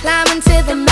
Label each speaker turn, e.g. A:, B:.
A: climbing to the mountain.